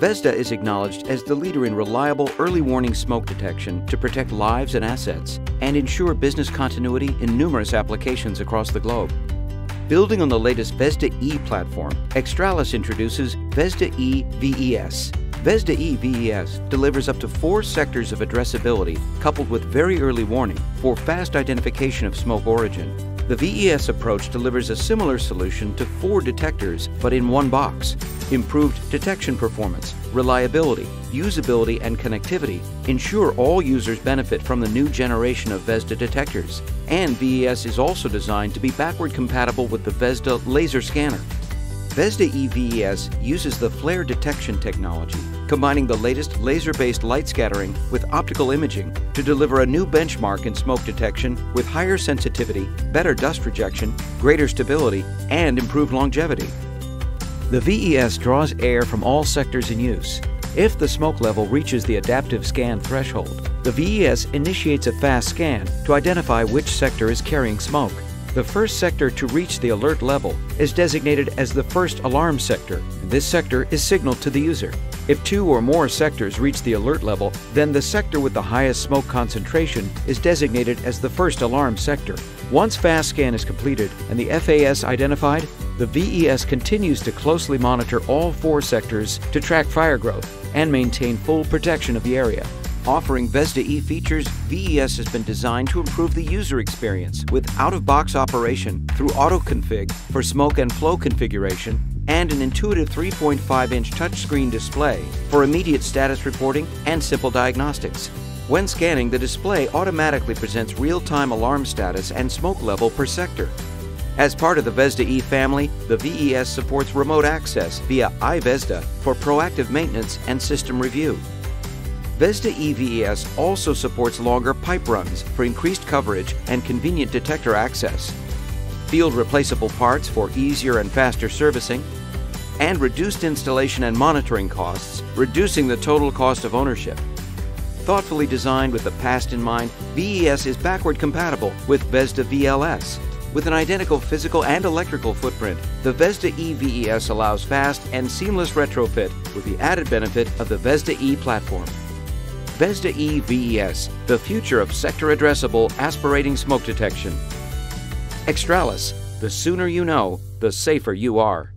Vesda is acknowledged as the leader in reliable early warning smoke detection to protect lives and assets and ensure business continuity in numerous applications across the globe. Building on the latest Vesda E platform, Xtralis introduces Vesda E VES. Vesda E VES delivers up to four sectors of addressability coupled with very early warning for fast identification of smoke origin. The VES approach delivers a similar solution to four detectors, but in one box. Improved detection performance, reliability, usability, and connectivity ensure all users benefit from the new generation of Vesda detectors. And VES is also designed to be backward compatible with the Vesda laser scanner. Vesda EVES uses the Flair detection technology, combining the latest laser-based light scattering with optical imaging to deliver a new benchmark in smoke detection with higher sensitivity, better dust rejection, greater stability, and improved longevity. The VES draws air from all sectors in use. If the smoke level reaches the adaptive scan threshold, the VES initiates a fast scan to identify which sector is carrying smoke. The first sector to reach the alert level is designated as the first alarm sector. This sector is signaled to the user. If two or more sectors reach the alert level, then the sector with the highest smoke concentration is designated as the first alarm sector. Once fast scan is completed and the FAS identified, the VES continues to closely monitor all four sectors to track fire growth and maintain full protection of the area. Offering Vesda E features, VES has been designed to improve the user experience with out-of-box operation through auto-config for smoke and flow configuration and an intuitive 3.5-inch touchscreen display for immediate status reporting and simple diagnostics. When scanning, the display automatically presents real-time alarm status and smoke level per sector. As part of the Vesda E family, the VES supports remote access via iVesda for proactive maintenance and system review. Vesda EVES also supports longer pipe runs for increased coverage and convenient detector access, field replaceable parts for easier and faster servicing, and reduced installation and monitoring costs, reducing the total cost of ownership. Thoughtfully designed with the past in mind, VES is backward compatible with Vesda VLS. With an identical physical and electrical footprint, the Vesda EVES allows fast and seamless retrofit with the added benefit of the Vesda E platform. Vesda E VES, the future of sector addressable aspirating smoke detection. Xtralis, the sooner you know, the safer you are.